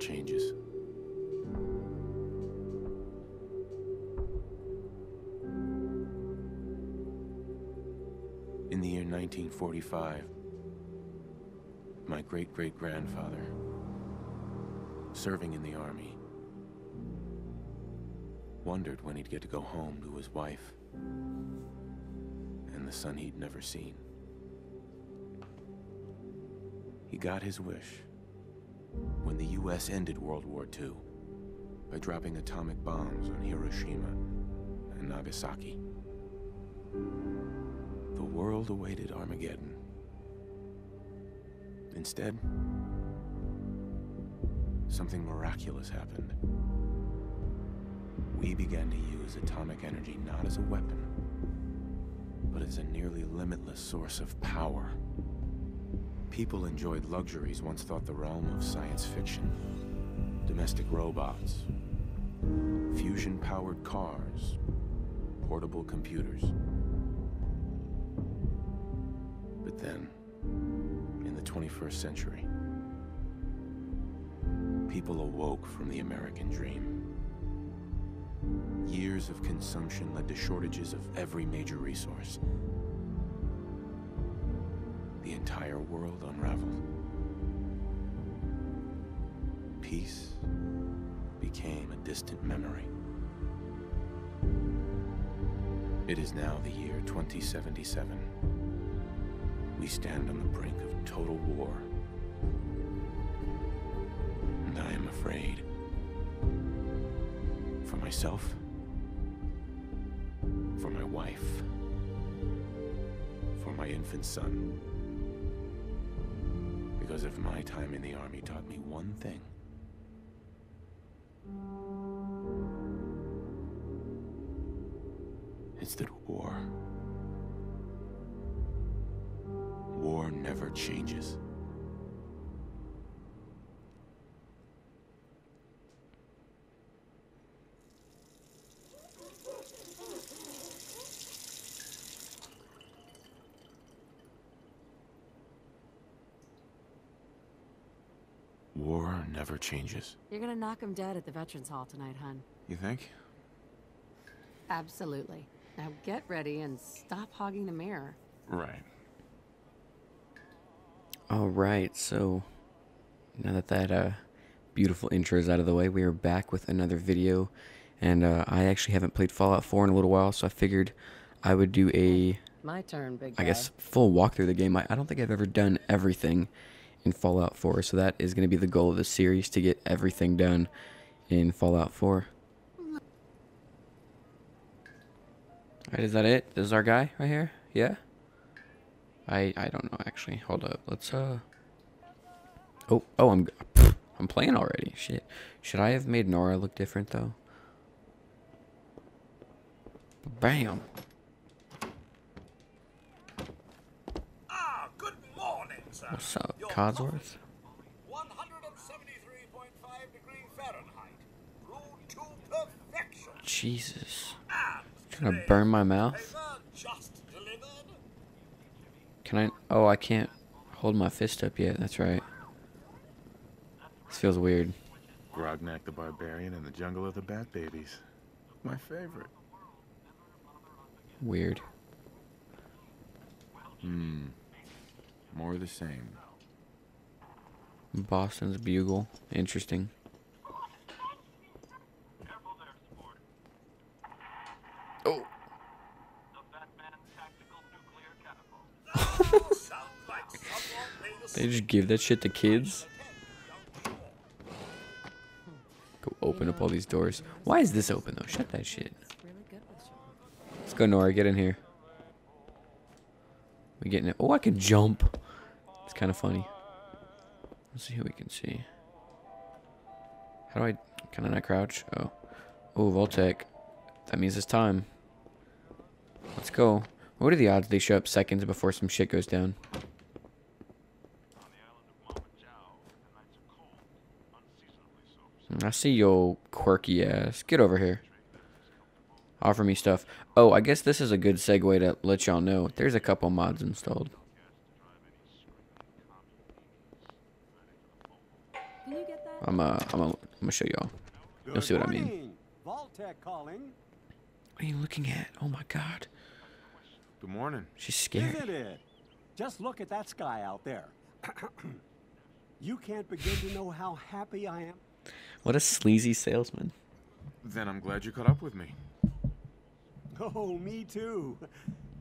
changes. In the year 1945, my great-great-grandfather, serving in the army, wondered when he'd get to go home to his wife and the son he'd never seen. He got his wish when the US ended World War II by dropping atomic bombs on Hiroshima and Nagasaki. The world awaited Armageddon. Instead, something miraculous happened. We began to use atomic energy not as a weapon, but as a nearly limitless source of power. People enjoyed luxuries once thought the realm of science fiction. Domestic robots, fusion-powered cars, portable computers. But then, in the 21st century, people awoke from the American dream. Years of consumption led to shortages of every major resource. World unraveled. Peace became a distant memory. It is now the year 2077. We stand on the brink of total war. And I am afraid. For myself. For my wife. For my infant son. Because if my time in the army taught me one thing, it's that war. War never changes. War never changes. You're gonna knock him dead at the Veterans Hall tonight, hun. You think? Absolutely. Now get ready and stop hogging the mirror. Right. All right, so now that that uh, beautiful intro is out of the way, we are back with another video, and uh, I actually haven't played Fallout 4 in a little while, so I figured I would do a, My turn, big I guess, full walkthrough of the game. I, I don't think I've ever done everything in Fallout 4, so that is going to be the goal of the series to get everything done in Fallout 4. Alright, is that it? This is our guy right here? Yeah? I I don't know actually. Hold up. Let's uh Oh, oh, I'm pff, I'm playing already. Shit. Should I have made Nora look different though? Bam. Ah, good morning, sir. What's up, Your Codsworth? coffee, 173.5 degree Fahrenheit. To perfection. Jesus. Trying to burn my mouth? paper just delivered. Can I Oh, I can't hold my fist up yet. That's right. This feels weird. Grognak the Barbarian and the Jungle of the Bat Babies. My favorite. Weird. Hmm. More the same. Boston's Bugle. Interesting. Oh. They just give that shit to kids? Go open up all these doors. Why is this open though? Shut that shit. Let's go, Nora. Get in here. We getting it? Oh, I can jump. It's kind of funny. Let's see who we can see. How do I? Can I not crouch? Oh, oh, Vault-Tec. That means it's time. Let's go. What are the odds they show up seconds before some shit goes down? Mm, I see your quirky ass. Get over here. Offer me stuff. Oh, I guess this is a good segue to let y'all know. There's a couple mods installed. I'm uh, I'm gonna, I'm gonna show y'all. You'll see what I mean. morning. Vault-Tec calling. What are you looking at? Oh my god, Good morning. she's scared. Isn't it? Just look at that sky out there. you can't begin to know how happy I am. What a sleazy salesman. Then I'm glad you caught up with me. Oh, me too.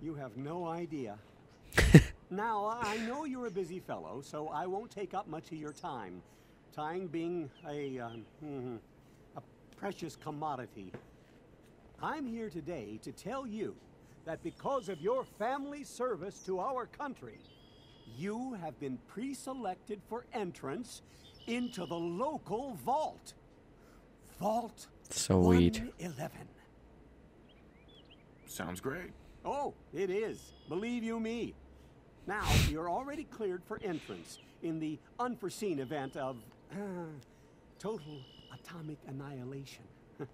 You have no idea. now, I know you're a busy fellow, so I won't take up much of your time. Time being a, um, hmm, a precious commodity. I'm here today to tell you that because of your family service to our country, you have been pre-selected for entrance into the local vault. Vault Sweet. 111. Sounds great. Oh, it is. Believe you me. Now, you're already cleared for entrance in the unforeseen event of total atomic annihilation.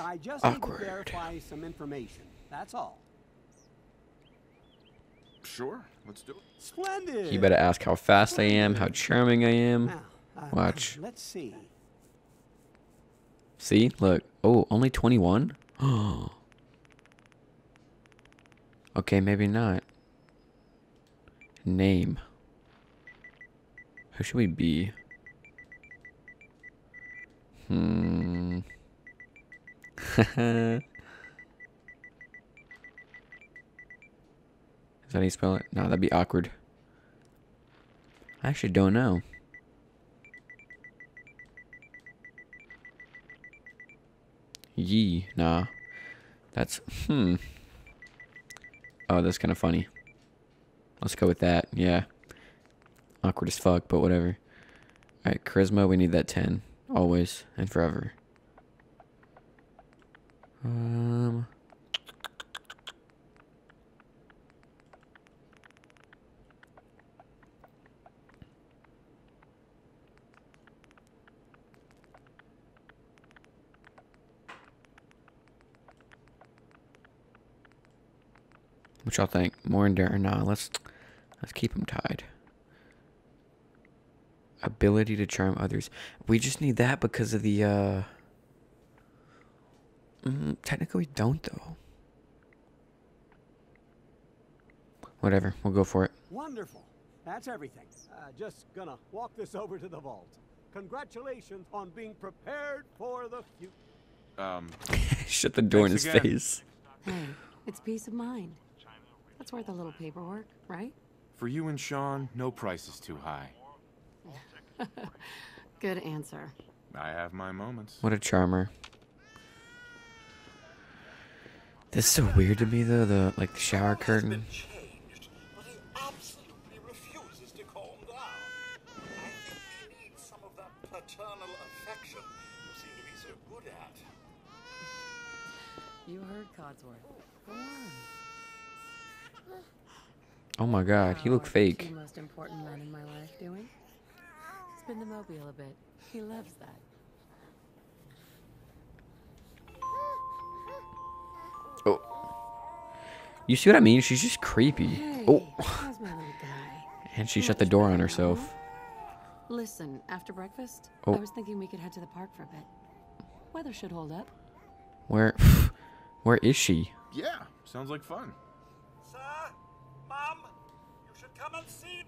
I just need to verify some information. That's all. Sure, let's do it. Splendid. You better ask how fast I am, how charming I am. Now, uh, Watch. Let's see. See, look. Oh, only 21? Oh. okay, maybe not. Name. Who should we be? Hmm. Is that how you spell it? No, that'd be awkward. I actually don't know. Yee, nah. That's hmm. Oh, that's kind of funny. Let's go with that. Yeah. Awkward as fuck, but whatever. All right, charisma. We need that ten, always and forever. Um. What y'all think? More enduring? Nah, let's let's keep them tied. Ability to charm others. We just need that because of the. uh... Mm, technically, we don't though. Whatever, we'll go for it. Wonderful. That's everything. Uh, just gonna walk this over to the vault. Congratulations on being prepared for the future. Um, Shut the door in his again. face. Hey, it's peace of mind. That's worth a little paperwork, right? for you and Sean, no price is too high. Good answer. I have my moments. What a charmer. This is so weird to me though. The like the shower curtain. been changed, but he absolutely refuses to calm down. I think he needs some of that paternal affection you seem to be so. You heard Codsworth. Oh my god, he looked fake. Spin the mobile a bit. He loves that. Oh. You see what I mean? She's just creepy. Hey, Oh. how's my little guy? And she shut the door on herself. Listen, after breakfast, Oh. I was thinking we could head to the park for a bit. Weather should hold up. Where where is she? Yeah, sounds like fun. Sir, Mum, you should come and see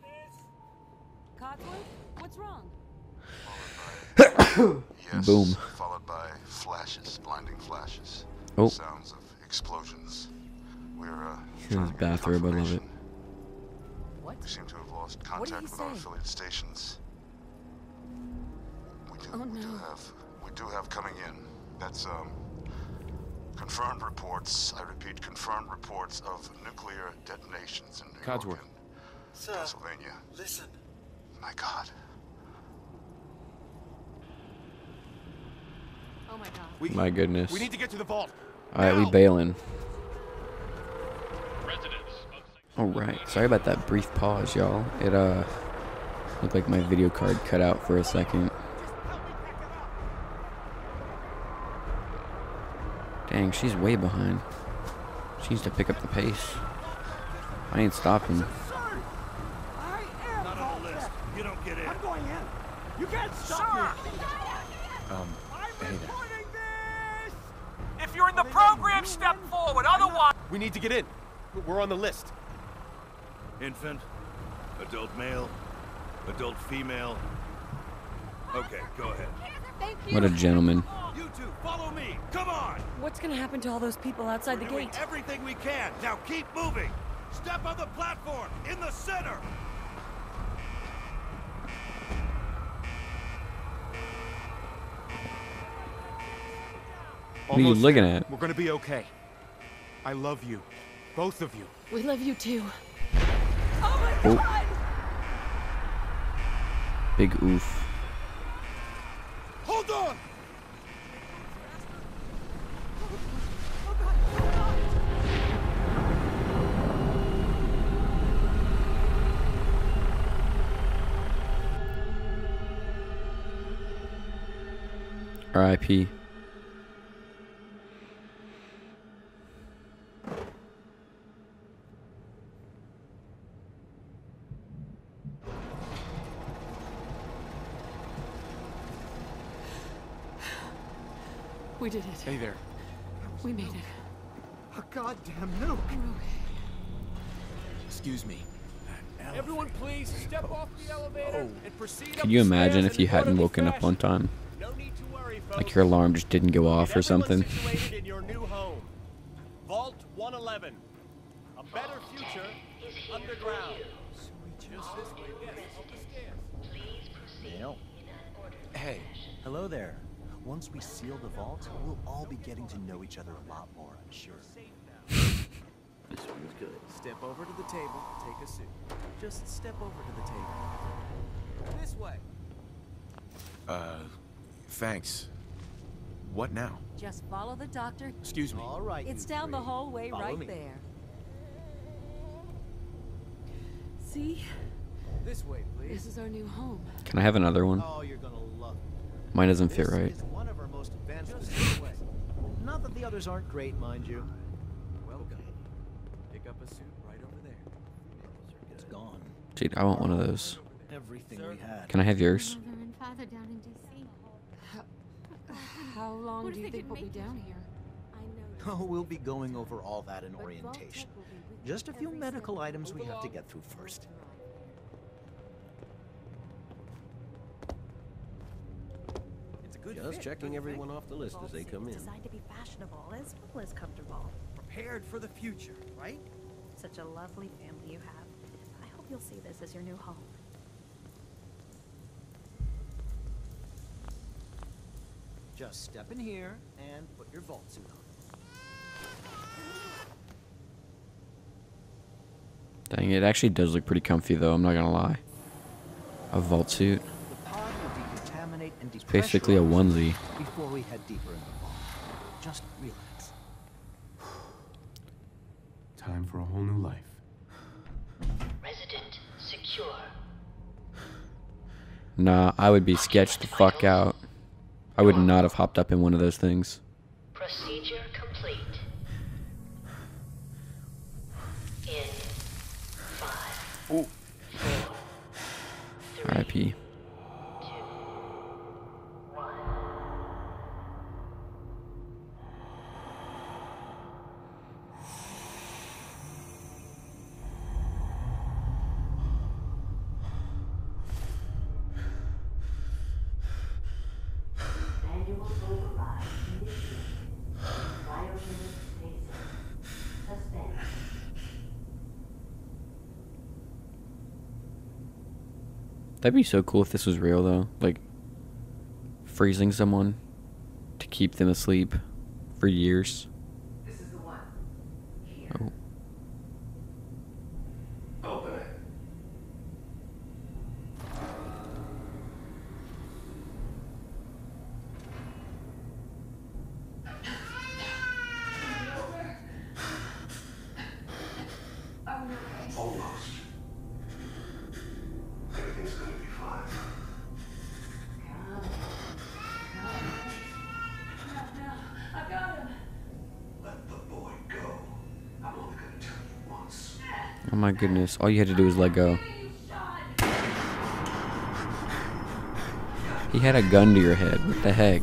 this. Codsworth, what's wrong? Yes, Boom. Followed by flashes, blinding flashes. Oh. Sounds of explosions. We're uh, in trying his to get bathrobe, I love it. confirmation. What? We seem to have lost contact he with our affiliate stations. We do, Oh, we do no. have, we do have coming in. That's um, confirmed reports. I repeat, confirmed reports of nuclear detonations in New Codsworth. York and Sir, Pennsylvania. listen. My God. Oh my god. We, My goodness. we need to get to the vault. Alright, we bailing. Alright, sorry about that brief pause, y'all. It uh looked like my video card cut out for a second. Dang, she's way behind. She needs to pick up the pace. I ain't stopping. Sir! I am Not on the list. You don't get in. I'm going in. You can't stop Um, hey there. If you're in the program, step forward. Otherwise, We need to get in. We're on the list. Infant, adult male, adult female. Okay, go ahead. What a gentleman. You two, follow me. Come on. What's gonna happen to all those people outside the We're doing gate? everything we can. Now keep moving. Step on the platform in the center. What are you looking there. at? We're gonna be okay. I love you. Both of you. We love you too. Oh. oh. Big oof. Hold on. R.I.P. did it. Hey there. We made it. A goddamn nuke. Excuse me. Everyone, please step off the elevator oh. and proceed Could you imagine if you hadn't woken up on time? No need to worry, folks. Like your alarm just didn't go off or something? Everyone's in your new home. Vault 111. A better future underground. Just this way, yes, up the stairs. Neil. Hey. Hello there. Once we seal the vault, we'll all be getting to know each other a lot more, I'm sure. This one's good. Step over to the table, take a seat. Just step over to the table. This way. Uh, thanks. What now? Just follow the doctor. Excuse me. All right. It's you down the hallway Follow right me. there. See? This way, please. This is our new home. Can I have another one? Oh, you're gonna love it. Mine doesn't fit right. is one of our most advanced Just facilities. this way. Not that the others aren't great, mind you. Welcome. Pick up a suit right over there. It's gone. Dude, I want one of those. Everything we had. Can I have yours? Father down in D.C. How long do you think we'll be down here? I know. Oh, we'll be going over all that in orientation. Tech will be with you Just a few medical items we have to get through first. Good Just fit, checking don't everyone think? off the list as they come in. Designed to be fashionable as well as comfortable. Prepared for the future, right? Such a lovely family you have. I hope you'll see this as your new home. Just step in here and put your vault suit on. Dang, it actually does look pretty comfy though, I'm not gonna lie. A vault suit. The pod will decontaminate and It's basically a depressurize onesie. Before we head deeper in the vault. Just relax. Time for a whole new life. Resident secure. Nah, I would be sketched the fuck out. I would not have hopped up in one of those things. Procedure complete. In five, Ooh. four, R.I.P. That'd be so cool if this was real though. Like freezing someone to keep them asleep for years. This is the one. Here. Oh. Open it. Almost. Everything's gonna be fine. I got him. Let the boy go. I'm only gonna tell you once. Oh my goodness. All you had to do was let go. He had a gun to your head. What the heck?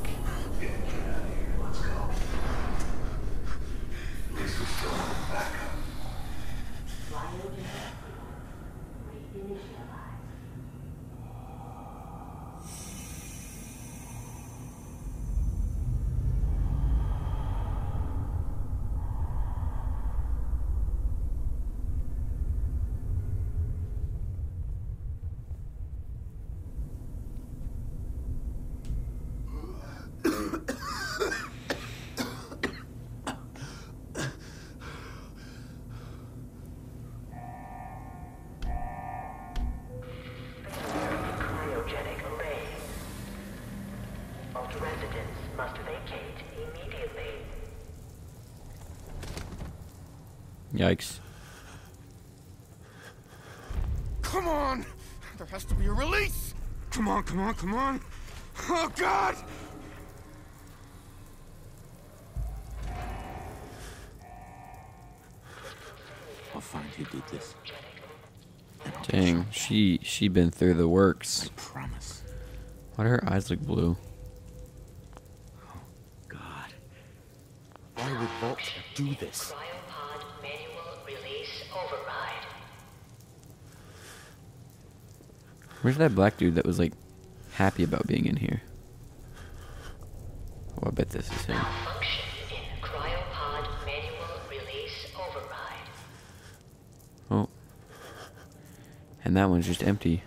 Cryogenic array. All residents must vacate immediately. Yikes. Come on! There has to be a release! Come on, come on, come on! Oh, God! I'll find who did this. Dang, she she been through the works. Promise. Why do her eyes look blue? Why would Vault do this? Cryopod manual release override. Where's that black dude that was like happy about being in here? Oh, I bet this is him. In cryopod manual release override. Oh. And that one's just empty.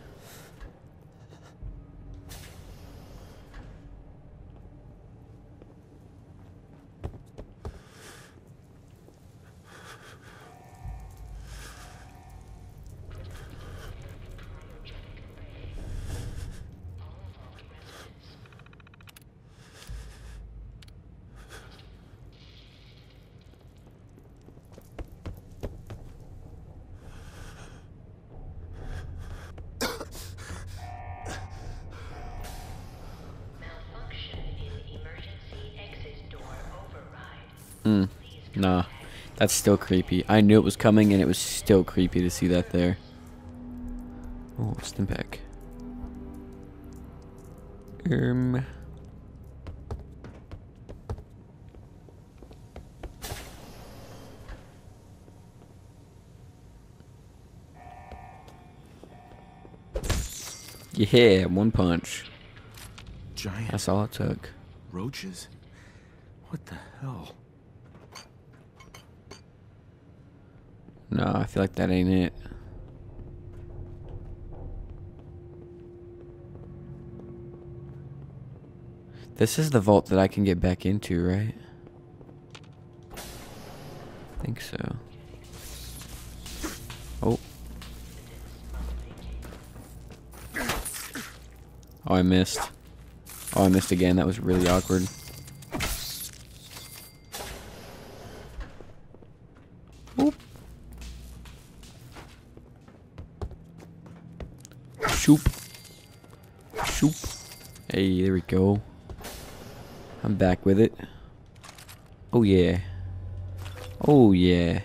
Hmm. Nah. That's still creepy. I knew it was coming and it was still creepy to see that there. Oh, Stimpack. Um. Yeah, one punch. Giant That's all it took. roaches? What the hell? No, I feel like that ain't it. This is the vault that I can get back into, right? I think so. Oh. Oh, I missed. Oh, I missed again. That was really awkward. Shoop. Shoop. Hey, there we go. I'm back with it. Oh, yeah. Oh, yeah.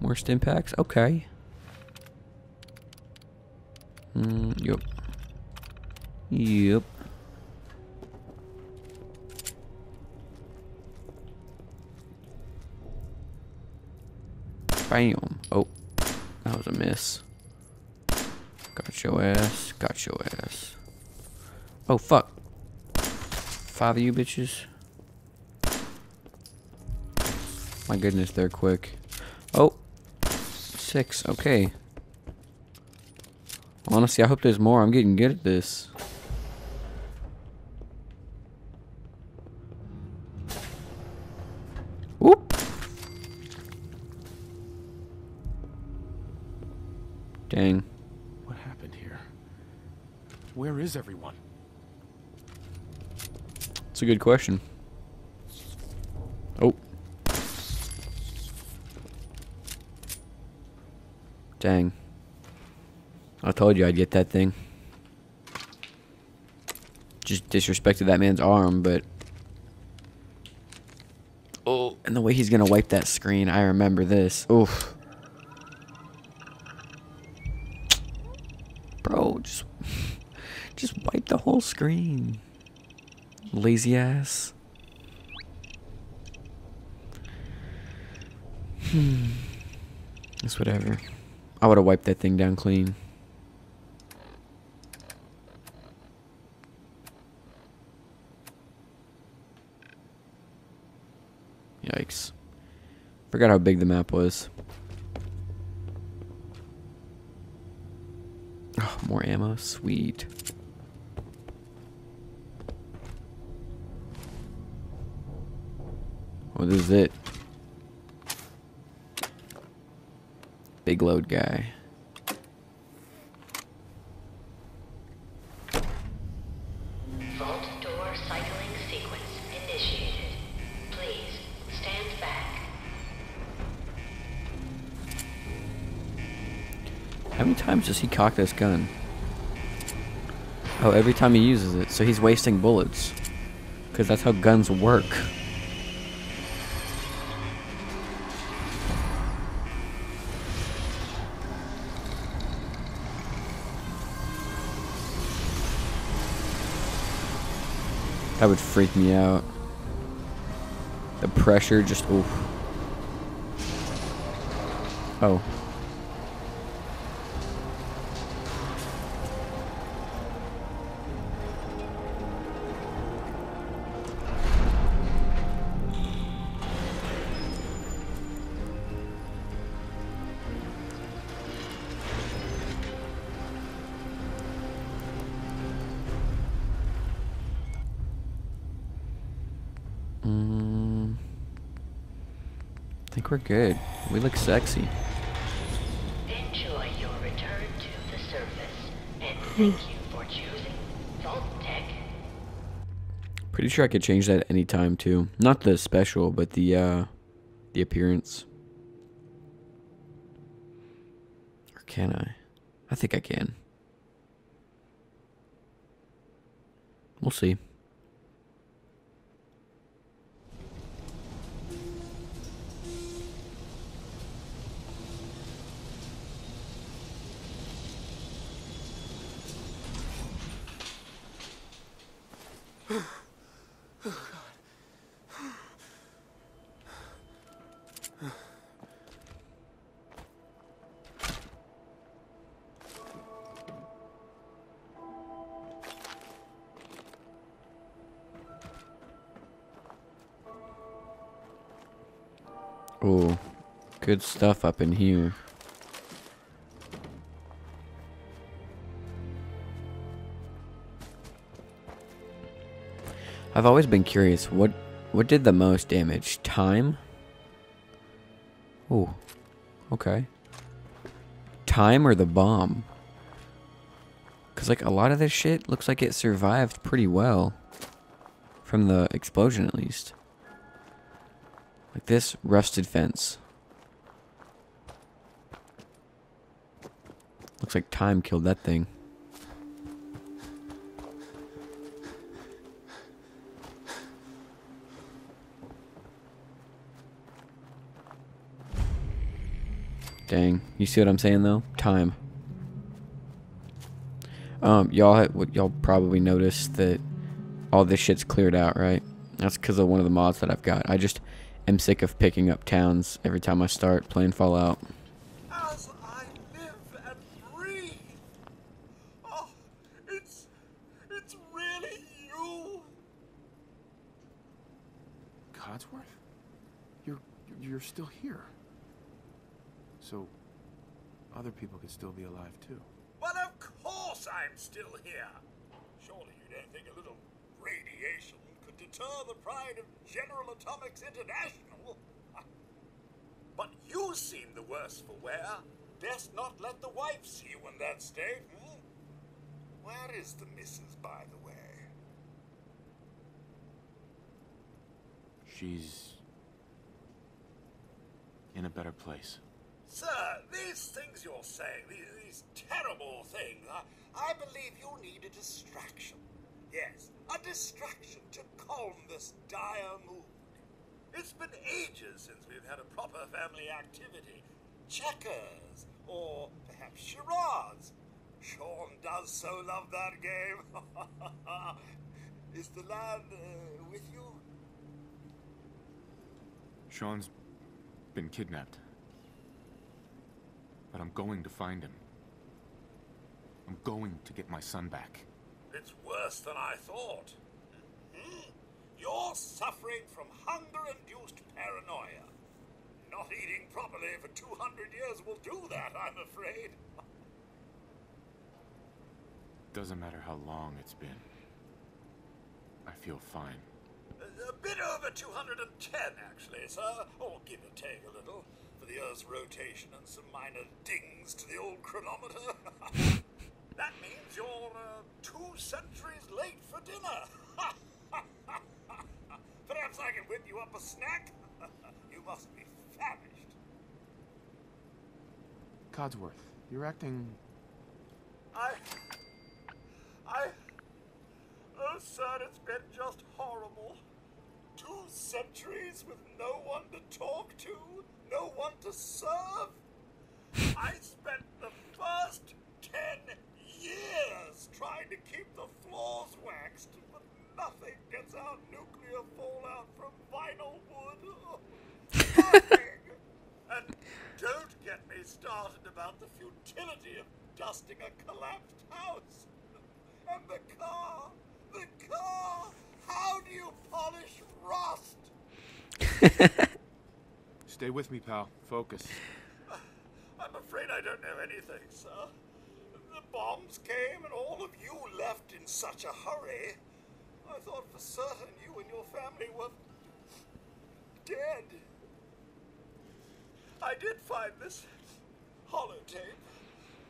More stim packs? Okay. Mm, yep. Yep. Bam. Oh, that was a miss. Got your ass. Your ass. Oh, fuck. Five of you bitches. My goodness, they're quick. Oh, six. Okay. Honestly, I hope there's more. I'm getting good at this. A good question. Oh. Dang. I told you I'd get that thing. Just disrespected that man's arm, but... Oh, and the way he's gonna wipe that screen, I remember this. Oof. Bro, just... Just wipe the whole screen. Lazy ass. Hmm. It's whatever. I would have wiped that thing down clean. Yikes. Forgot how big the map was. Oh, more ammo. Sweet. Is it. Big load guy. Vault door cycling sequence initiated. Please stand back. How many times does he cock this gun? Oh, every time he uses it, so he's wasting bullets. Because that's how guns work. That would freak me out. The pressure just, oof. Oh. I good. We look sexy. Enjoy your return to the surface, and thank you for choosing Vault Tech. Pretty sure I could change that any time too. Not the special, but the uh the appearance. Or can I? I think I can. We'll see. Good stuff up in here. I've always been curious what what did the most damage? Time? Oh. Okay. Time or the bomb? Cuz like a lot of this shit looks like it survived pretty well from the explosion at least. Like this rusted fence. Looks like time killed that thing. Dang. You see what I'm saying though? Time. Um, y'all y'all probably noticed that all this shit's cleared out, right? That's because of one of the mods that I've got. I just am sick of picking up towns every time I start playing Fallout. As I live and breathe. Oh, it's it's really you. Codsworth? You're you're still here. So other people could still be alive too. Well, of course I'm still here. Surely you don't think a little radiation could deter the pride of General Atomics International? But you seem the worse for wear. Best not let the wife see you in that state. Hmm? Where is the missus, by the way? She's in a better place. Sir, these things you're saying, these, these terrible things, I, I believe you need a distraction. Yes, a distraction to calm this dire mood. It's been ages since we've had a proper family activity. Checkers, or perhaps charades. Sean does so love that game. Is the lad uh, with you? Sean's been kidnapped. But I'm going to find him. I'm going to get my son back. It's worse than I thought. Hmm? You're suffering from hunger-induced paranoia. Not eating properly for 200 years will do that, I'm afraid. Doesn't matter how long it's been. I feel fine. A bit over 210, actually, sir. Or give or take a little, for the Earth's rotation and some minor dings to the old chronometer. that means you're uh, two centuries late for dinner. Perhaps I can whip you up a snack? you must be famished. Codsworth, you're acting. I. I. Oh, sir, it's been just horrible. Two centuries with no one to talk to, no one to serve. I spent the first ten years trying to keep the floors waxed, but nothing gets out nuclear fallout from vinyl wood. Nothing. and don't get me started about the futility of dusting a collapsed house. And the car, the car. How do you polish rust? Stay with me, pal. Focus. I'm afraid I don't know anything, sir. The bombs came and all of you left in such a hurry. I thought for certain you and your family were dead. I did find this holotape.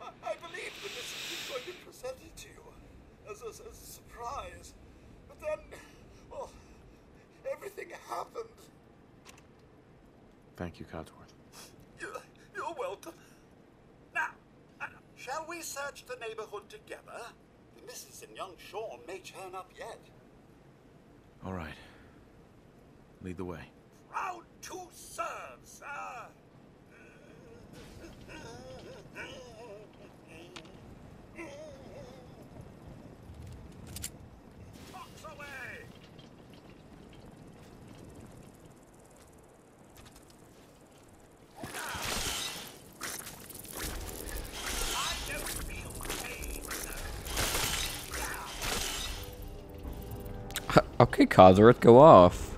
I, I believed the mission was going to present it to you as a, as a surprise. But then, well, everything happened. Thank you, Codsworth. You're, you're welcome. Now, uh, shall we search the neighborhood together? The Mrs. and young Sean may turn up yet. All right. Lead the way. Proud to serve, sir. Box away. I don't feel pain, sir. Okay, Codsworth, go off.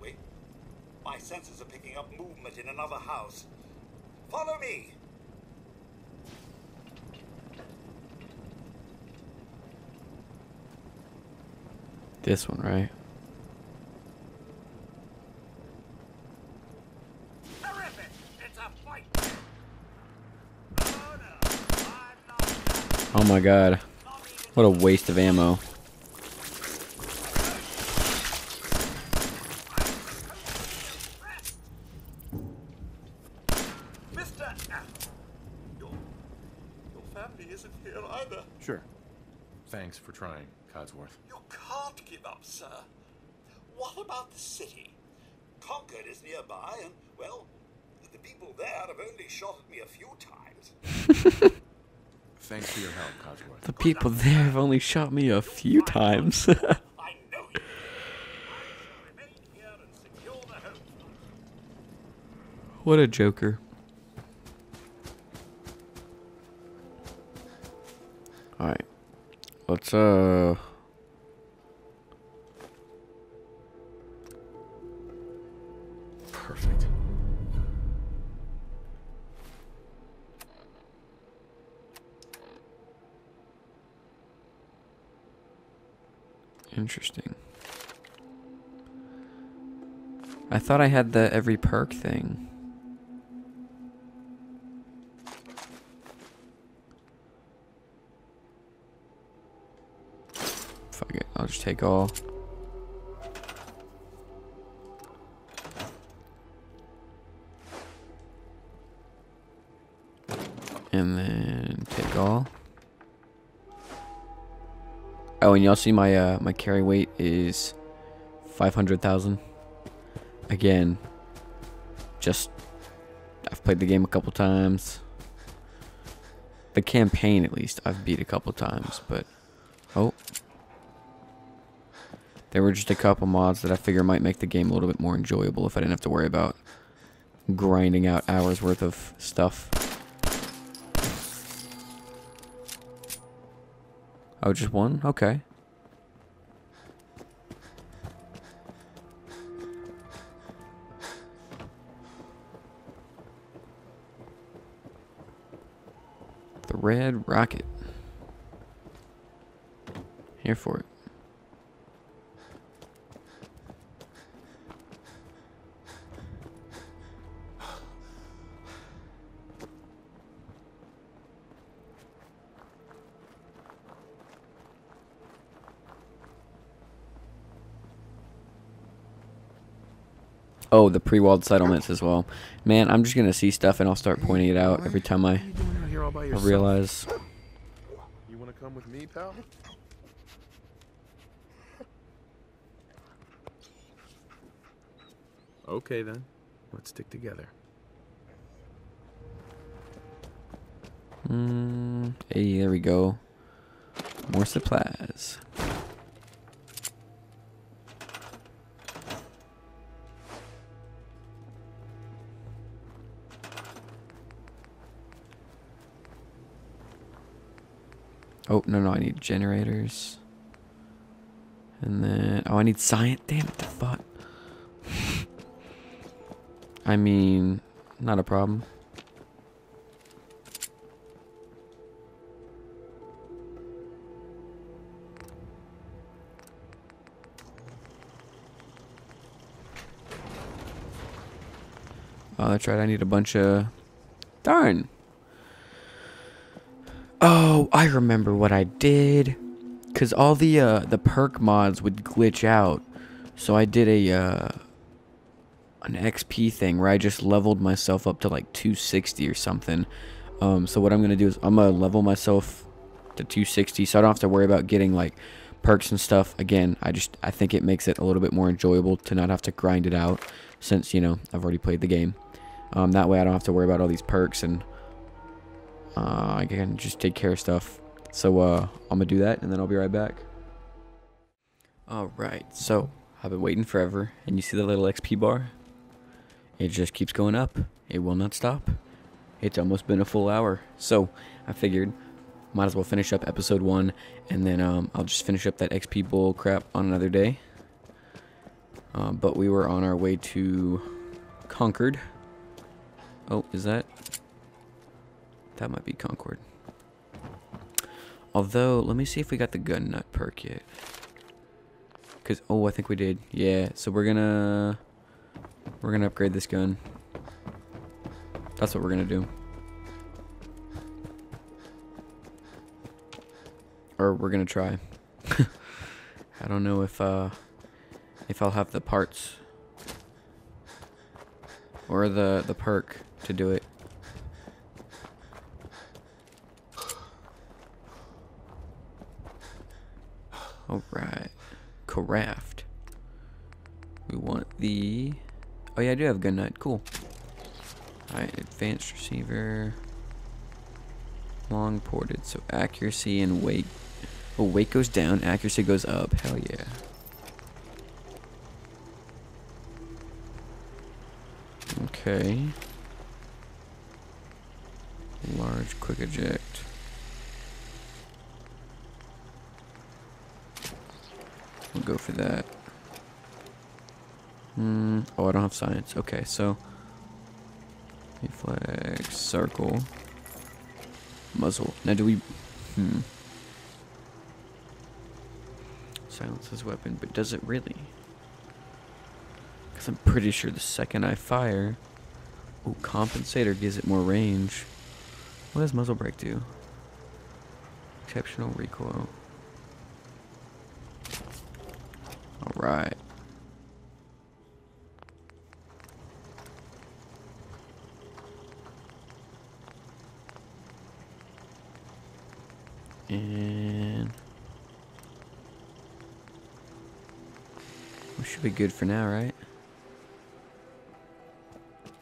Wait. My senses are picking up movement in another house. Follow me. This one, right? Terrific! It's a fight! Oh no! I'm not Oh my god. What a waste of ammo. Mr. Apple! Your, your family isn't here either. Sure. Thanks for trying, Codsworth. You can't give up, sir. What about the city? Concord is nearby, and, well, the people there have only shot at me a few times. Thanks for your help, Codsworth. The people there have only shot me a few times. I know you. Remain here and secure the home. what a joker. Alright. Let's, uh. Thought I had the every perk thing. Fuck it, I'll just take all. And then take all. Oh, and y'all see my uh my carry weight is five hundred thousand. Again, just I've played the game a couple times. The campaign, at least, I've beat a couple times, but... Oh. There were just a couple mods that I figure might make the game a little bit more enjoyable if I didn't have to worry about grinding out hours worth of stuff. Oh, just one? Okay. Red Rocket. Here for it. Oh, the pre-walled settlements as well. Man, I'm just gonna see stuff and I'll start pointing it out every time I, all by I realize. You want to come with me, pal? Okay then. Let's stick together. Mm, hey, there we go. More supplies. Oh, no, no, I need generators. And then, oh, I need science. Damn it, the fuck. I mean, not a problem. Oh, that's right. I need a bunch of. Darn. I remember what I did. Cause all the uh, the perk mods would glitch out, so I did a uh, an XP thing where I just leveled myself up to like 260 or something. Um, so what I'm gonna do is I'm gonna level myself to 260, so I don't have to worry about getting like perks and stuff. Again, I just I think it makes it a little bit more enjoyable to not have to grind it out, since you know I've already played the game. Um, that way I don't have to worry about all these perks and uh, I can just take care of stuff. So uh, I'm gonna do that and then I'll be right back. Alright, so I've been waiting forever and you see the little XP bar? It just keeps going up. It will not stop. It's almost been a full hour. So I figured might as well finish up episode one and then um, I'll just finish up that XP bull crap on another day. Uh, but we were on our way to Concord. Oh, is that? That might be Concord. Although, let me see if we got the gun nut perk yet. Cause oh, I think we did. Yeah, so we're gonna we're gonna upgrade this gun. That's what we're gonna do. Or we're gonna try. I don't know if uh if I'll have the parts or the the perk to do it. Alright. Craft. We want the... Oh yeah, I do have gun nut. Cool. Alright, advanced receiver. Long ported. So accuracy and weight. Oh, weight goes down, accuracy goes up. Hell yeah. Okay. Large quick eject. We'll go for that. Hmm. Oh, I don't have science. Okay, so reflex, circle, muzzle. Now, do we? Hmm. Silences weapon, but does it really? Because I'm pretty sure the second I fire, oh, compensator gives it more range. What does muzzle brake do? Exceptional recoil. Alright. And we should be good for now, right?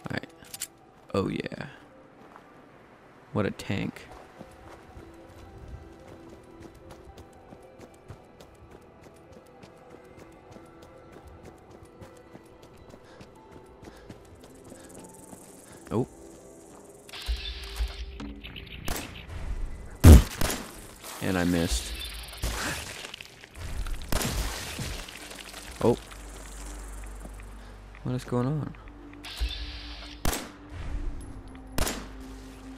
Alright. Oh yeah. What a tank. Missed. Oh. What is going on?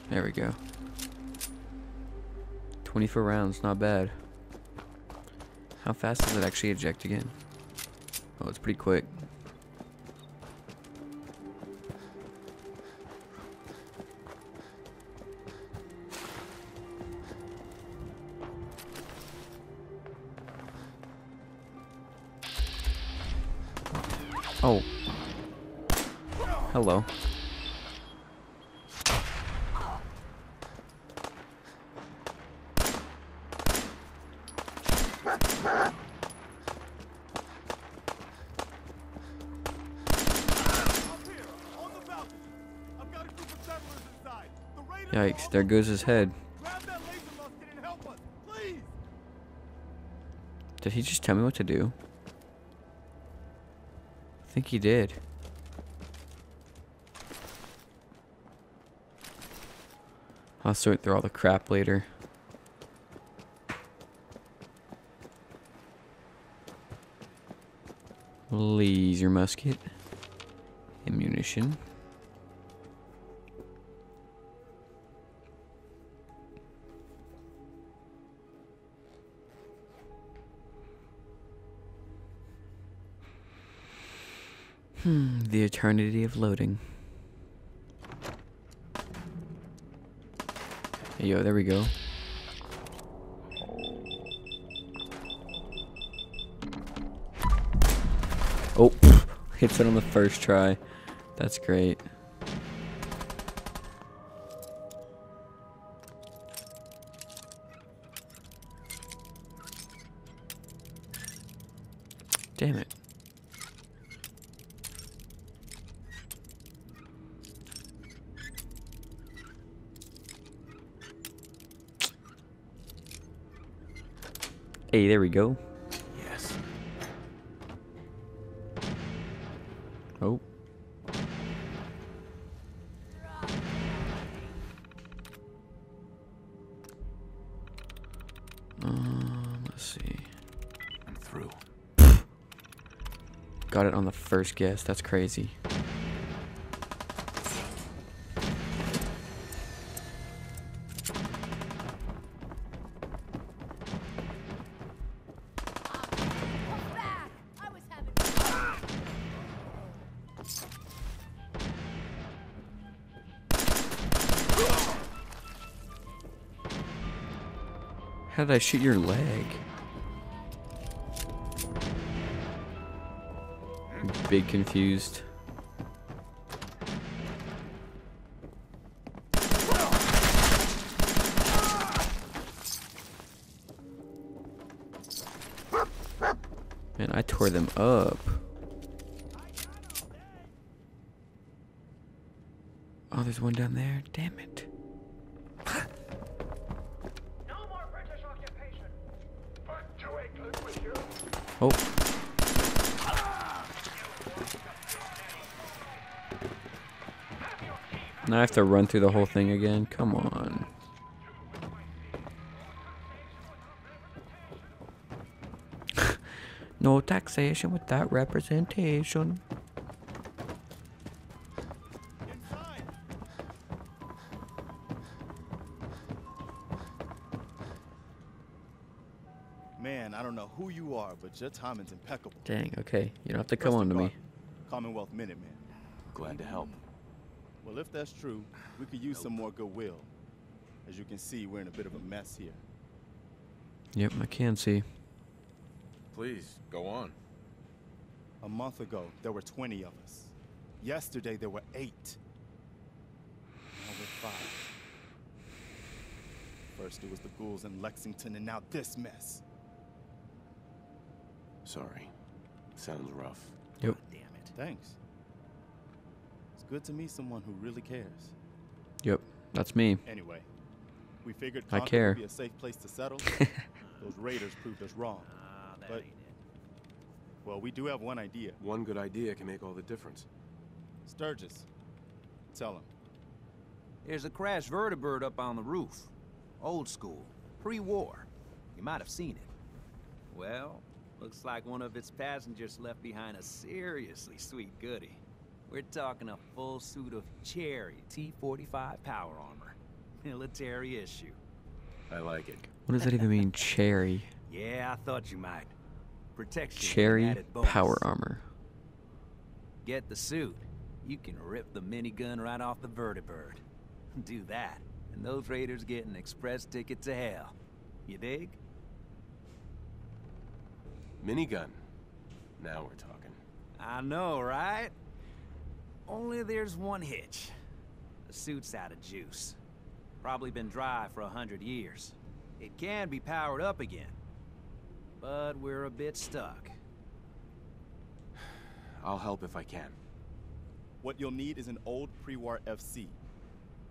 There we go. 24 rounds, not bad. How fast does it actually eject again? Oh, it's pretty quick. Goes his head. Did he just tell me what to do? I think he did. I'll sort through all the crap later. Laser musket. Ammunition. The eternity of loading. Hey, yo, there we go. Oh, hits it on the first try. That's great. Hey, there we go. Yes. Oh. Um, let's see. I'm through. Got it on the first guess. That's crazy. Did I shoot your leg? Big confused. Man, I tore them up. Oh, there's one down there. Damn it. Oh. Now I have to run through the whole thing again? Come on. no taxation without representation. But your timing's impeccable. Dang, okay. You don't have to come on to me. Commonwealth Minuteman. Glad to help. Well, if that's true, we could use some more goodwill. As you can see, we're in a bit of a mess here. Yep, I can see. Please, go on. A month ago, there were 20 of us. Yesterday, there were eight. Now we're five. First, it was the ghouls in Lexington, and now this mess. Sorry. Sounds rough. Yep. Damn it. Thanks. It's Good to meet someone who really cares. Yep, that's me. Anyway, we figured I care. would be a safe place to settle. Those raiders proved us wrong. Ah, but, well, we do have one idea. One good idea can make all the difference. Sturgis, tell him. There's a crashed vertibird up on the roof. Old school. Pre-war. You might have seen it. Well, looks like one of its passengers left behind a seriously sweet goodie. We're talking a full suit of Cherry T-45 power armor. Military issue. I like it. What does that even mean, cherry? Yeah, I thought you might. Protection. with Cherry added bonus. power armor. Get the suit. You can rip the minigun right off the vertibird. Do that, and those raiders get an express ticket to hell. You dig? Minigun. Now we're talking. I know, right? Only there's one hitch. The suit's out of juice. Probably been dry for a hundred years. It can be powered up again. But we're a bit stuck. I'll help if I can. What you'll need is an old pre-war FC,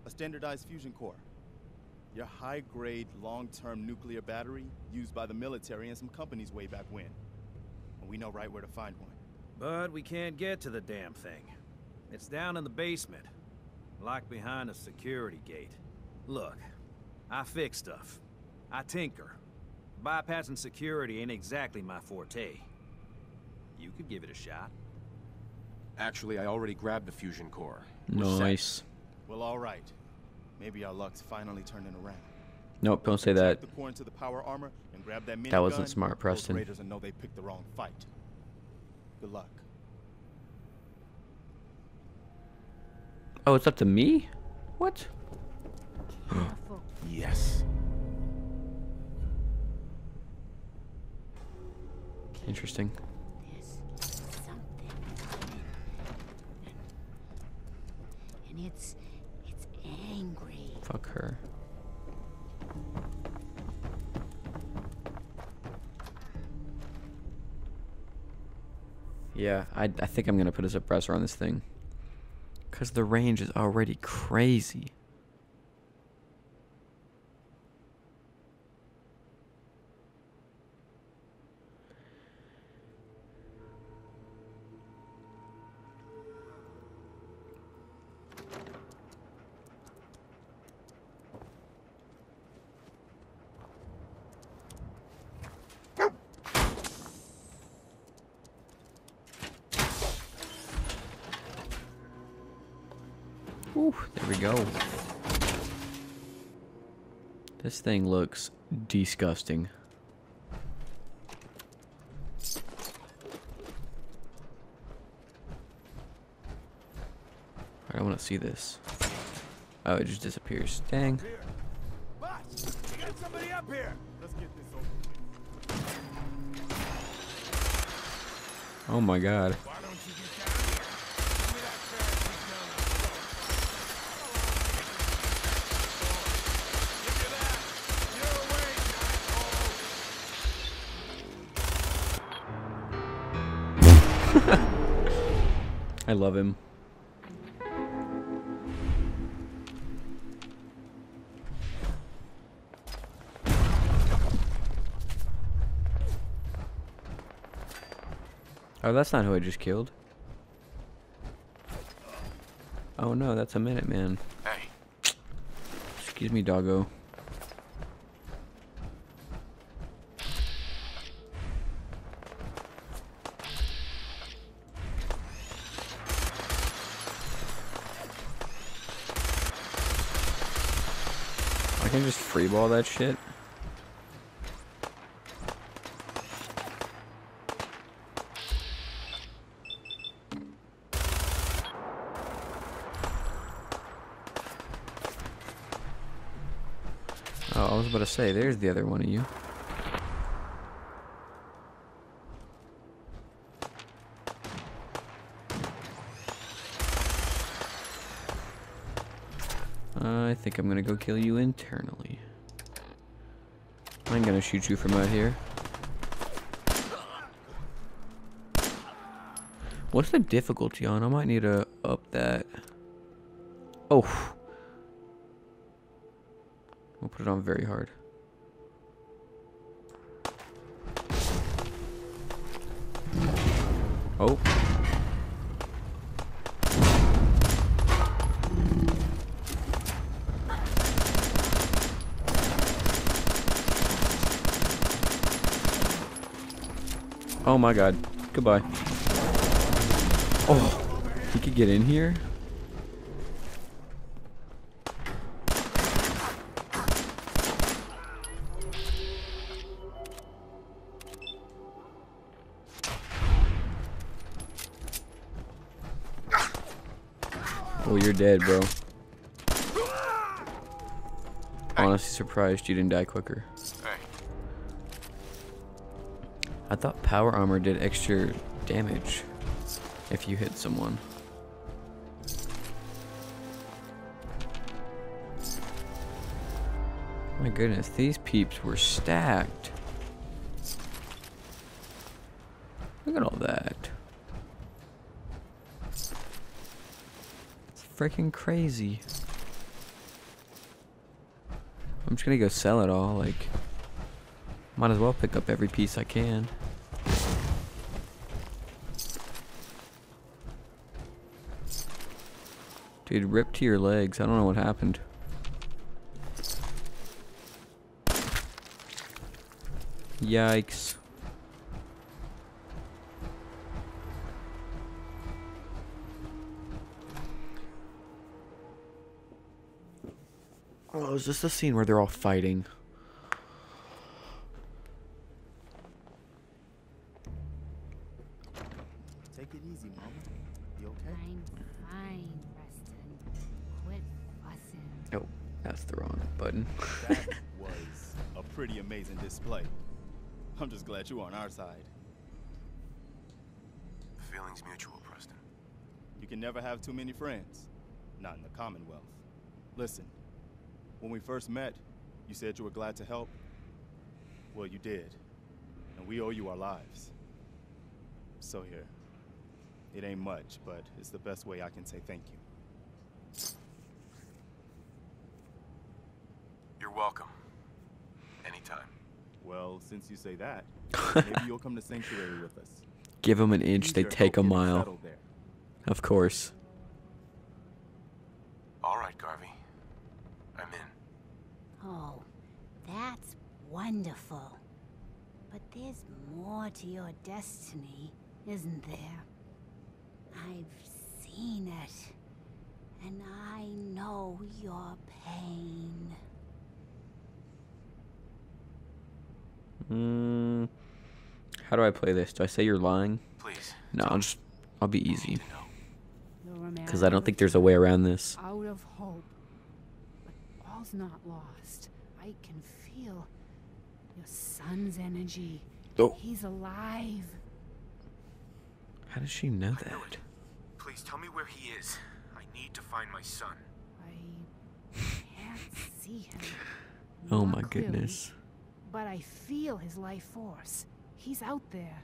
a standardized fusion core, your high-grade, long-term nuclear battery used by the military and some companies way back when. And we know right where to find one. But we can't get to the damn thing. It's down in the basement, locked behind a security gate. Look, I fix stuff. I tinker. Bypassing security ain't exactly my forte. You could give it a shot. Actually, I already grabbed the fusion core. Nice. Well, all right. Maybe our luck's finally turning around. Nope, don't say that. The core into the power armor and grab that. That wasn't smart, those Preston. raiders will know they picked the wrong fight. Good luck. Oh, it's up to me? What? yes. Interesting. And it's it's angry. Fuck her. Yeah, I, I think I'm gonna put a suppressor on this thing. Cause the range is already crazy. Whew, there we go. This thing looks disgusting. I don't want to see this. Oh, it just disappears. Dang. Oh my god. I love him. Oh, that's not who I just killed. Oh no, that's a minute man. Hey. Excuse me, doggo. That shit. Oh, I was about to say, there's the other one of you. I think I'm gonna go kill you internally. Gonna shoot you from out here. What's the difficulty on? I might need to up that. Oh. We'll put it on very hard. Oh. Oh my god. Goodbye. Oh, he could get in here? Oh, you're dead, bro. Honestly surprised you didn't die quicker. I thought power armor did extra damage if you hit someone. My goodness, these peeps were stacked. Look at all that. It's freaking crazy. I'm just gonna go sell it all, like, might as well pick up every piece I can. Dude, rip to your legs. I don't know what happened. Yikes. Oh, is this the scene where they're all fighting? Have too many friends. Not in the Commonwealth. Listen, when we first met, you said you were glad to help. Well, you did. And we owe you our lives. So here. It ain't much, but it's the best way I can say thank you. You're welcome. Anytime. Well, since you say that, maybe you'll come to Sanctuary with us. Give them an inch, they take a mile. there. Of course. All right, Garvey. I'm in. Oh, that's wonderful. But there's more to your destiny, isn't there? I've seen it. And I know your pain. Mm, how do I play this? Do I say you're lying? Please. No, I'll just I'll be easy. You're a Because I don't think there's a way around this. Out of hope. But all's not lost. I can feel your son's energy. Oh. He's alive. How does she know that? Know Please tell me where he is. I need to find my son. I can't see him. Oh my clearly, goodness. But I feel his life force. He's out there.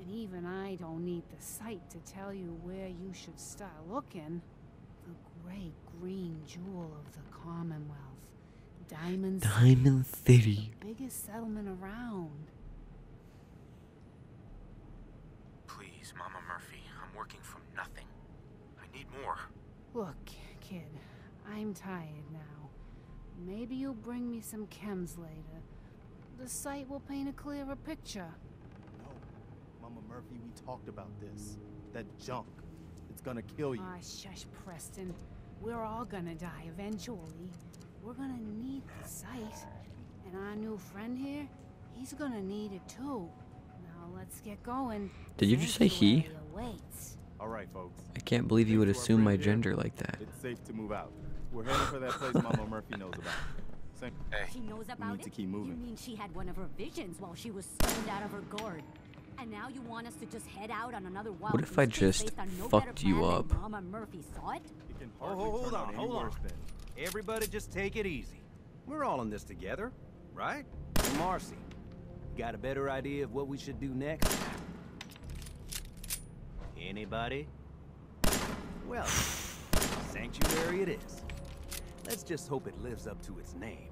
And even I don't need the sight to tell you where you should start looking. The great green jewel of the Commonwealth. Diamond City, Diamond City. the biggest settlement around. Please, Mama Murphy. I'm working from nothing. I need more. Look, kid, I'm tired now. Maybe you'll bring me some chems later. The sight will paint a clearer picture. No. Mama Murphy, we talked about this. That junk. It's gonna kill you. Ah, shush, Preston. We're all gonna die eventually. We're gonna need the sight. And our new friend here, he's gonna need it too. Now let's get going. Did you just say he? Sanctuary. All right, folks. I can't believe you would Thanks to our assume my friend here. gender like that. It's safe to move out. We're heading for that place Mama Murphy knows about. San- She knows about we need it? to keep moving. You mean she had one of her visions while she was stoned out of her gourd? And now you want us to just head out on another wild What if I just no fucked you up? Mama Murphy saw it? It can Oh, hold on, hold on. worse than. Everybody just take it easy. We're all in this together, right? Marcy, got a better idea of what we should do next? Anybody? Well, Sanctuary it is. Let's just hope it lives up to its name.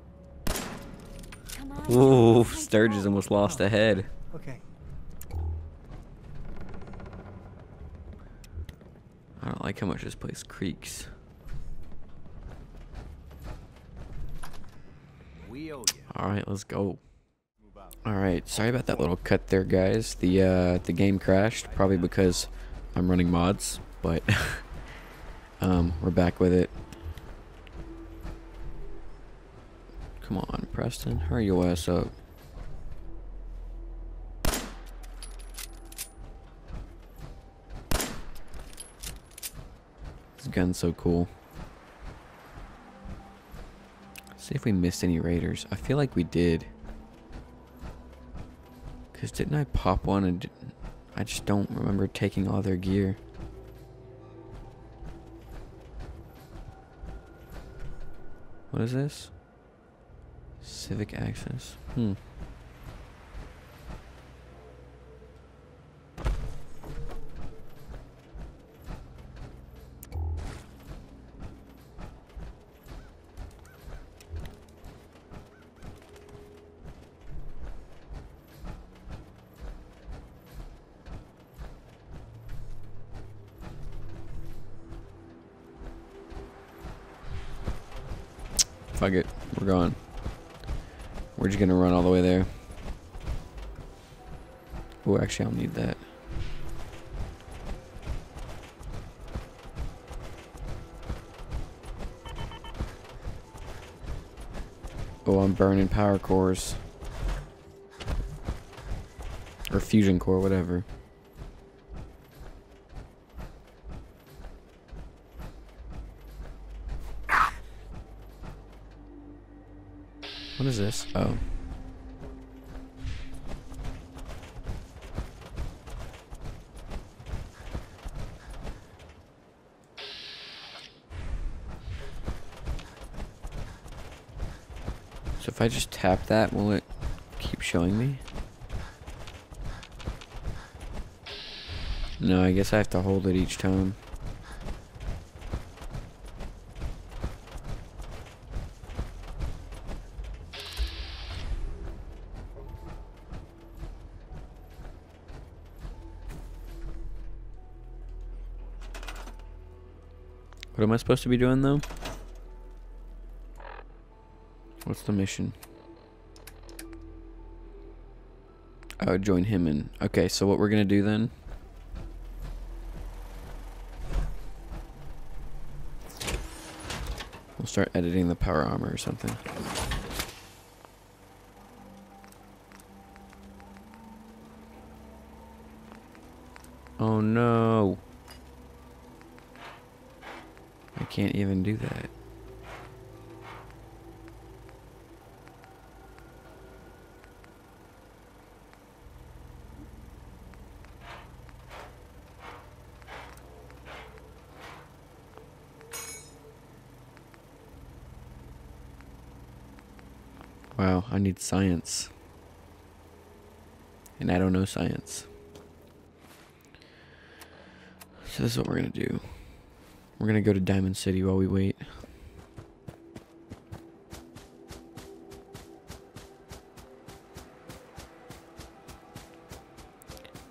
Come on. Ooh, Sturgis almost lost a head. Okay. I don't like how much this place creaks. We owe you. All right, let's go. All right, sorry about that little cut there, guys. The uh, the game crashed probably because I'm running mods, but um, we're back with it. Come on, Preston, hurry your ass up. Gun's so cool. See if we missed any raiders. I feel like we did. Cause didn't I pop one and I just don't remember taking all their gear. What is this? Civic access. Hmm. Fuck it. We're going. We're just gonna run all the way there. Oh, actually, I'll need that. Oh, I'm burning power cores. Or fusion core, whatever. What is this? Oh. So if I just tap that, will it keep showing me? No, I guess I have to hold it each time. What am I supposed to be doing though? What's the mission? I would join him in. Okay, so what we're gonna do then? We'll start editing the power armor or something. This is what we're gonna do. We're gonna go to Diamond City while we wait.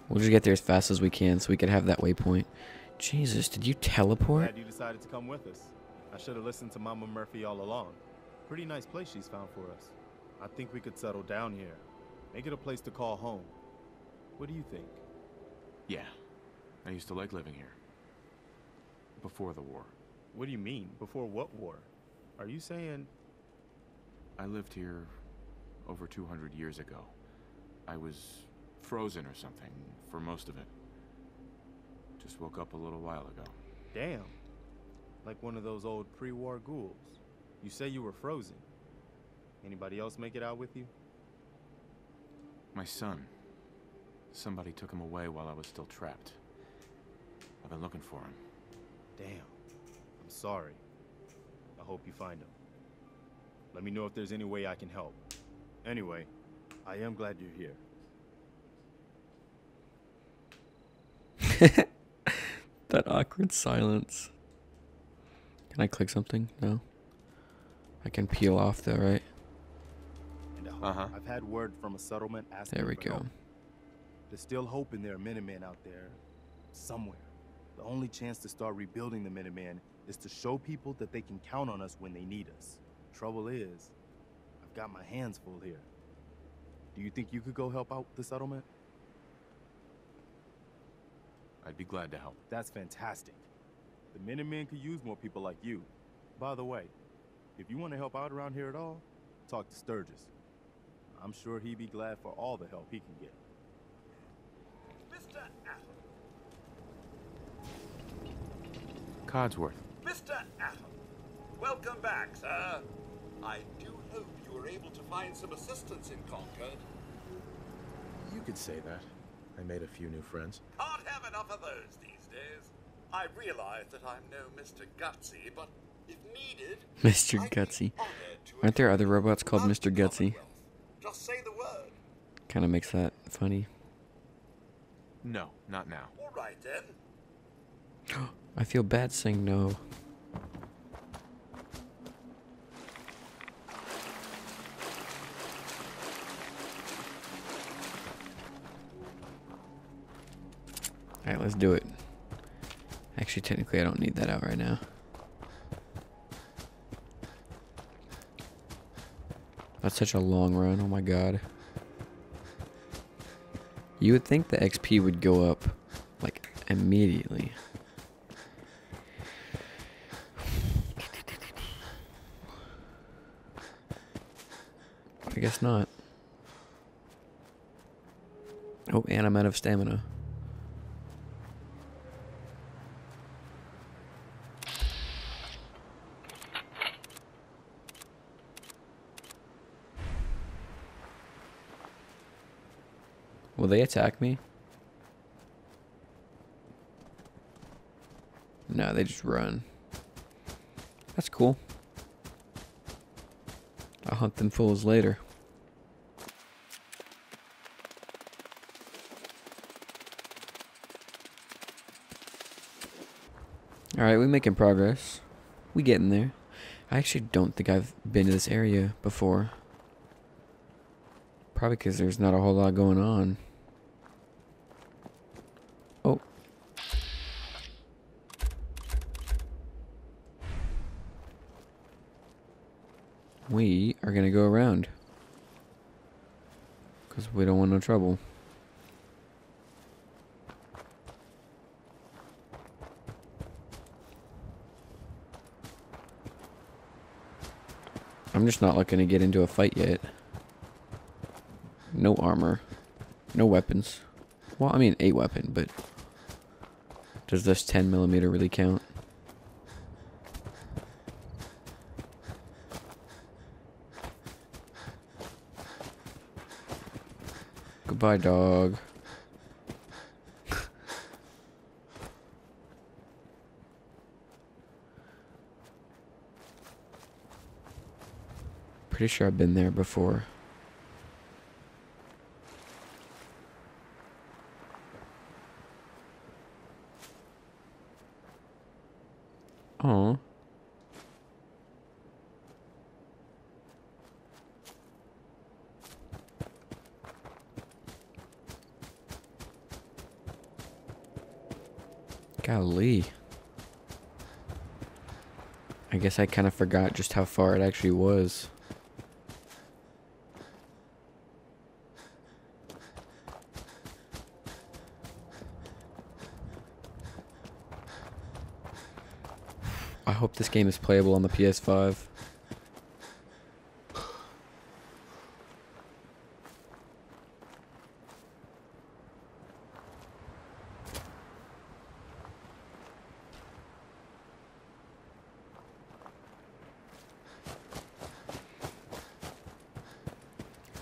We'll just get there as fast as we can so we could have that waypoint. Jesus, did you teleport? Glad you decided to come with us. I should have listened to Mama Murphy all along. Pretty nice place she's found for us. I think we could settle down here. Make it a place to call home. What do you think? Yeah. I used to like living here. Before the war. What do you mean? Before what war? Are you saying... I lived here over 200 years ago. I was frozen or something for most of it. Just woke up a little while ago. Damn. Like one of those old pre-war ghouls. You say you were frozen. Anybody else make it out with you? My son. Somebody took him away while I was still trapped. I've been looking for him. Damn. I'm sorry. I hope you find him. Let me know if there's any way I can help. Anyway, I am glad you're here. that awkward silence. Can I click something? No. I can peel off though, right? Uh-huh. I've had word from a settlement asking There we for go. help. There's still hope in there are Minutemen out there somewhere. The only chance to start rebuilding the Minutemen is to show people that they can count on us when they need us. Trouble is, I've got my hands full here. Do you think you could go help out the settlement? I'd be glad to help. That's fantastic. The Minutemen could use more people like you. By the way, if you want to help out around here at all, talk to Sturgis. I'm sure he'd be glad for all the help he can get. Mr. Atom. Codsworth. Mr. Atom. Welcome back, sir. I do hope you were able to find some assistance in Concord. You could say that. I made a few new friends. Can't have enough of those these days. I realize that I'm no Mr. Gutsy, but if needed, Mr. Gutsy. Aren't there other robots called Mr. Gutsy? just say the word. Kind of makes that funny. No, not now. All right then. I feel bad saying no. Alright, let's do it. Actually, technically, I don't need that out right now. That's such a long run. Oh my god. You would think the XP would go up, like, immediately. Guess not. Oh, and I'm out of stamina. Will they attack me? No, they just run. That's cool. I'll hunt them fools later. Alright, we're making progress. We getting there. I actually don't think I've been to this area before. Probably because there's not a whole lot going on. Oh. We are going to go around. Because we don't want no trouble. I'm just not looking to get into a fight yet. No armor. No weapons. Well, I mean, a weapon, but does this 10 millimeter really count? Goodbye, dog. Pretty sure I've been there before. Oh. Golly. I guess I kind of forgot just how far it actually was. Game is playable on the PS5.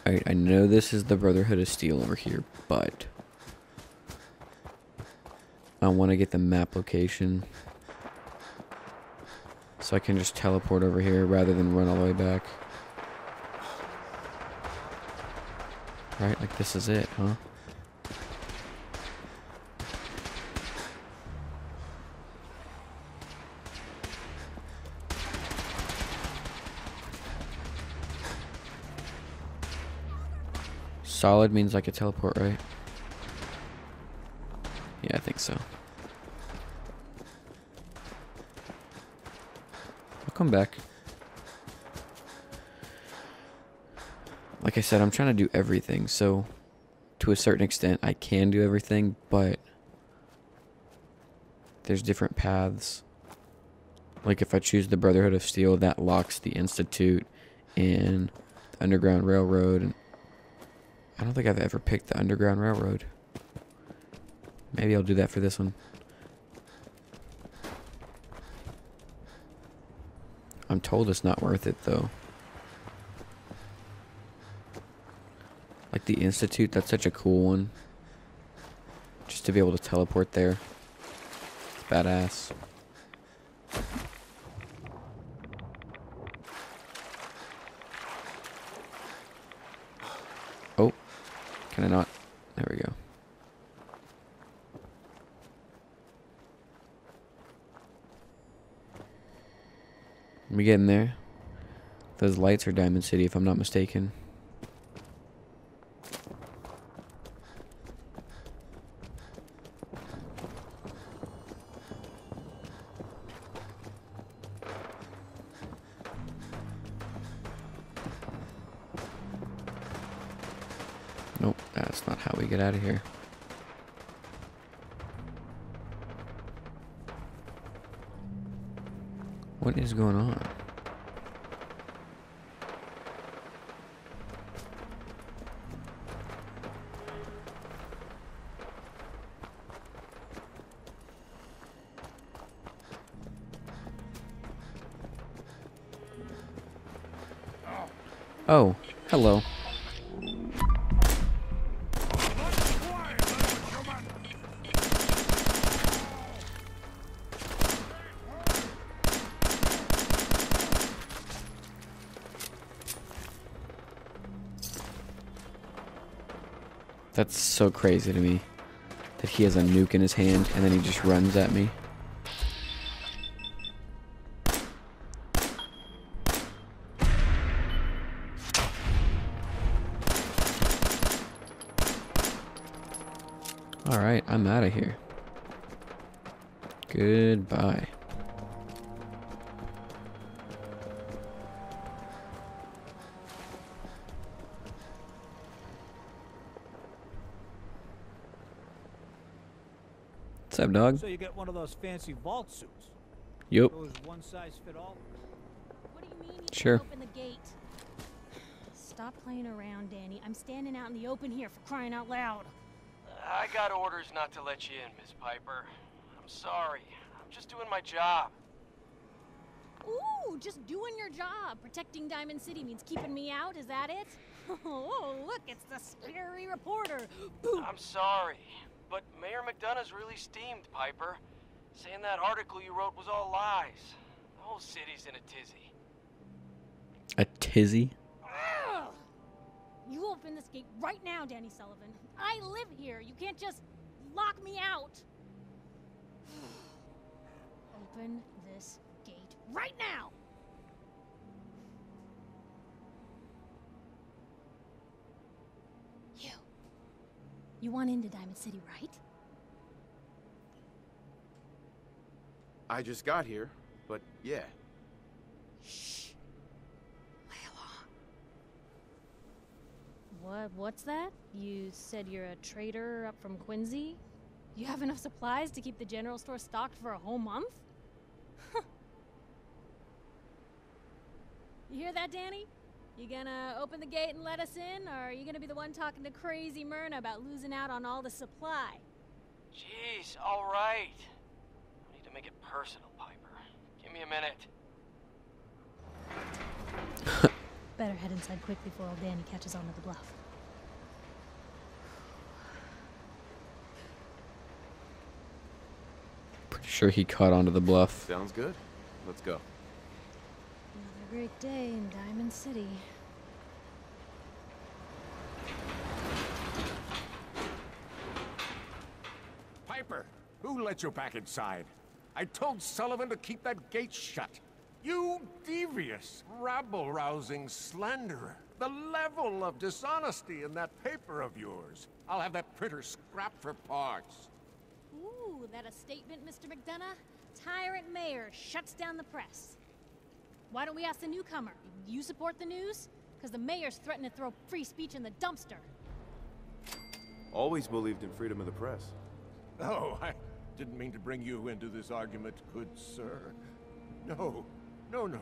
Alright, I know this is the Brotherhood of Steel over here, but I want to get the map location I can just teleport over here rather than run all the way back. Right, like this is it, huh? Solid means I could teleport, right? Come back. Like I said, I'm trying to do everything, so to a certain extent, I can do everything, but there's different paths. Like if I choose the Brotherhood of Steel, that locks the Institute and the Underground Railroad. And I don't think I've ever picked the Underground Railroad. Maybe I'll do that for this one. I'm told it's not worth it though. Like the Institute, that's such a cool one. Just to be able to teleport there. It's badass. Oh, can I not? There we go. We getting there? Those lights are Diamond City, if I'm not mistaken. So crazy to me. That he has a nuke in his hand and then he just runs at me. Alright, I'm out of here. Goodbye. What's up, dog? So you get one of those fancy vault suits. Yup. Those one size fit all. Sure. Open the gate. Stop playing around, Danny. I'm standing out in the open here for crying out loud. I got orders not to let you in, Miss Piper. I'm sorry. I'm just doing my job. Ooh, just doing your job. Protecting Diamond City means keeping me out, is that it? Oh, look, it's the scary reporter. I'm sorry, but Mayor McDonough's really steamed, Piper. Saying that article you wrote was all lies. The whole city's in a tizzy. A tizzy? Ugh. You open this gate right now, Danny Sullivan. I live here. You can't just lock me out. open this gate right now. You. You want into Diamond City, right? I just got here, but yeah. Shh. Layla. What? What's that? You said you're a trader up from Quincy? You have enough supplies to keep the general store stocked for a whole month? you hear that, Danny? You gonna open the gate and let us in, or are you gonna be the one talking to crazy Myrna about losing out on all the supply? Jeez, all right. I need to make it personal, Piper. Give me a minute. Better head inside quick before old Danny catches on to the bluff. Pretty sure he caught onto the bluff. Sounds good. Let's go. Another great day in Diamond City. Piper, who let you back inside? I told Sullivan to keep that gate shut. You devious, rabble-rousing slanderer. The level of dishonesty in that paper of yours. I'll have that printer scrapped for parts. Ooh, that a statement, Mr. McDonough? Tyrant mayor shuts down the press. Why don't we ask the newcomer? You support the news? Because the mayor's threatened to throw free speech in the dumpster. Always believed in freedom of the press. Oh, I didn't mean to bring you into this argument, good sir. No, no, no.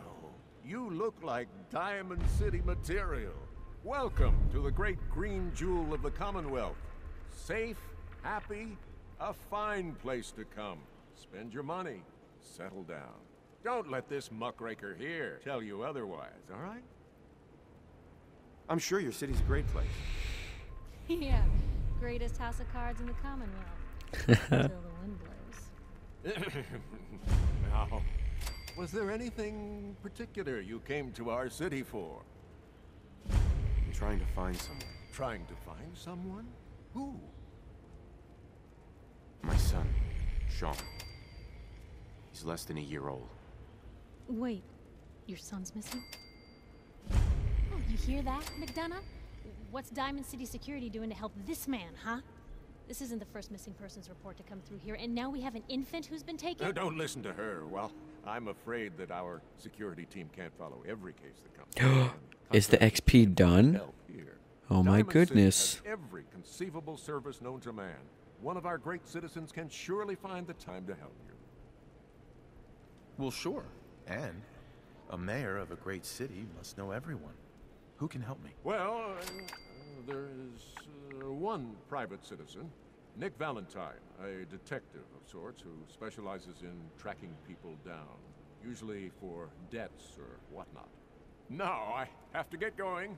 You look like Diamond City material. Welcome to the great green jewel of the Commonwealth. Safe, happy, a fine place to come. Spend your money, settle down. Don't let this muckraker here tell you otherwise, all right? I'm sure your city's a great place. yeah, greatest house of cards in the Commonwealth. Until the wind blows. now, was there anything particular you came to our city for? I'm trying to find someone. Trying to find someone? Who? My son, Sean. He's less than a year old. Wait, your son's missing? Oh, you hear that, McDonough? What's Diamond City Security doing to help this man, huh? This isn't the first missing persons report to come through here, and now we have an infant who's been taken? No, don't listen to her. Well, I'm afraid that our security team can't follow every case that comes. Is the XP done? Oh my Diamond City goodness. has every conceivable service known to man. One of our great citizens can surely find the time to help you. Well, sure. And a mayor of a great city must know everyone. Who can help me? Well, uh, there is uh, one private citizen, Nick Valentine, a detective of sorts who specializes in tracking people down, usually for debts or whatnot. Now I have to get going.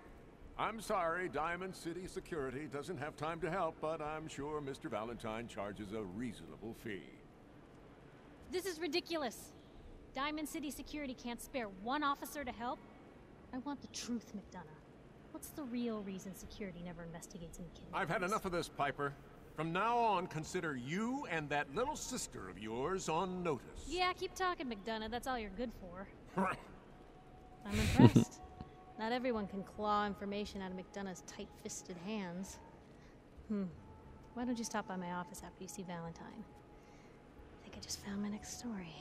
I'm sorry, Diamond City Security doesn't have time to help, but I'm sure Mr. Valentine charges a reasonable fee. This is ridiculous. Diamond City Security can't spare one officer to help. I want the truth, McDonough. What's the real reason security never investigates any kidnappings? I've had enough of this, Piper. From now on, consider you and that little sister of yours on notice. Yeah, keep talking, McDonough. That's all you're good for. I'm impressed. Not everyone can claw information out of McDonough's tight-fisted hands. Hmm. Why don't you stop by my office after you see Valentine? I think I just found my next story.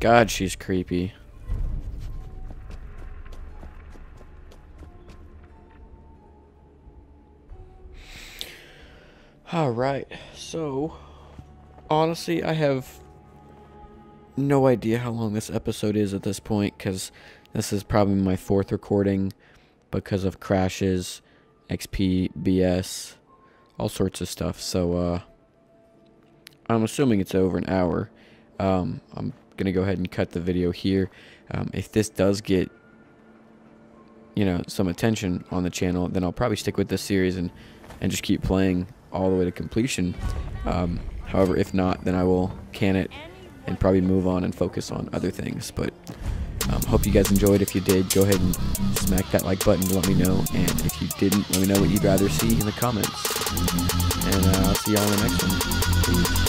God, she's creepy. Alright, so honestly, I have no idea how long this episode is at this point because this is probably my fourth recording because of crashes, XP, BS, all sorts of stuff. So, uh, I'm assuming it's over an hour. Um, I'm gonna go ahead and cut the video here. Um, if this does get, you know, some attention on the channel, then I'll probably stick with this series and and just keep playing all the way to completion. Um, however, if not, then I will can it and probably move on and focus on other things. But um, hope you guys enjoyed. If you did, go ahead and smack that like button to let me know. And if you didn't, let me know what you'd rather see in the comments. And uh, I'll see y'all in the next one.